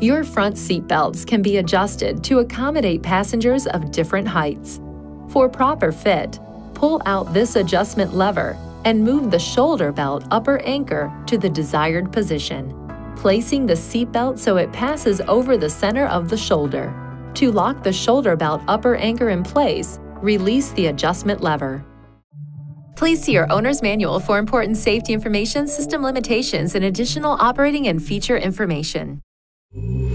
Your front seat belts can be adjusted to accommodate passengers of different heights. For proper fit, pull out this adjustment lever and move the shoulder belt upper anchor to the desired position, placing the seatbelt so it passes over the center of the shoulder. To lock the shoulder belt upper anchor in place, release the adjustment lever. Please see your owner's manual for important safety information, system limitations, and additional operating and feature information you.